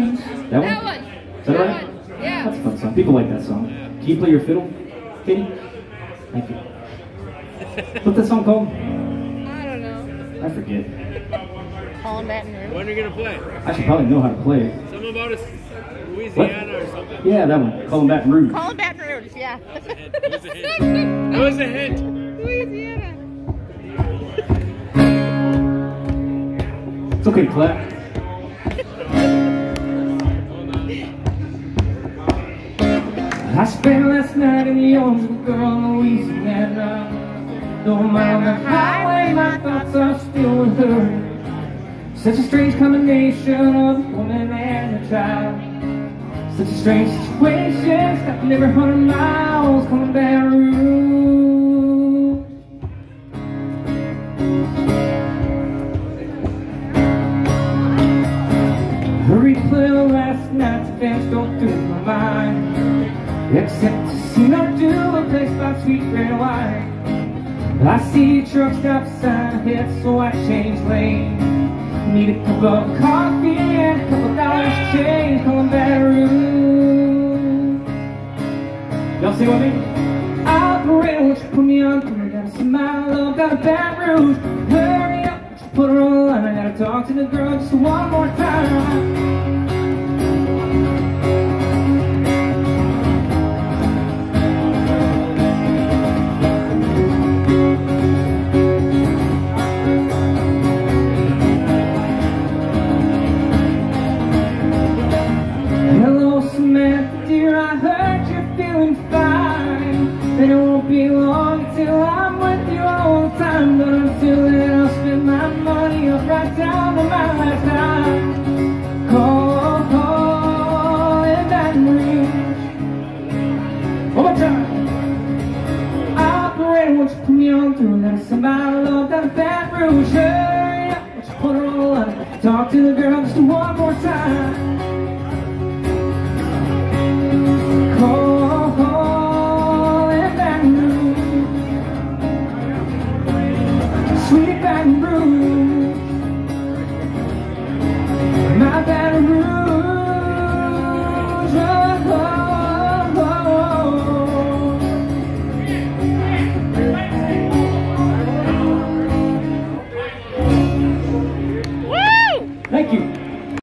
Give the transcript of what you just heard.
That one? That one. Is that right? one. Yeah. That's a fun song. People like that song. Can you play your fiddle, Katie? Thank you. What's that song called? I don't know. I forget. Callin' Baton Rouge. When are you gonna play? I should probably know how to play it. Something about us, Louisiana or something. Yeah, that one. Call him Baton Rouge. Callin' Baton Rouge, yeah. It was a hint. It was a hint. Louisiana. It's okay clap. I spent last night in the arms of a girl in Louisiana. I'm on the highway, my thoughts are still with her. Such a strange combination of a woman and a child. Such a strange situation, stopping every hundred miles, coming down route. Hurry play last night's events don't do my mind Except to see not do a place by sweet red wine I see a truck stop sign ahead so I change lanes Need a cup of coffee and a couple dollars change Coming back room Y'all sing with me? Operator, won't you put me on through? Gotta see my love, got a Baton Rouge Hurry up, won't you put her on I gotta talk to the girl just one more time dear, I heard you're feeling fine. And it won't be long till I'm with you all the time. But until then, I'll spend my money up right down to my last dime. Call, call, and Rouge. One more time. Operator, won't you put me on through? Gotta somebody love that Baton Rouge. Up, won't you put her on the line? Talk to the girl just one more time. sweet and blue.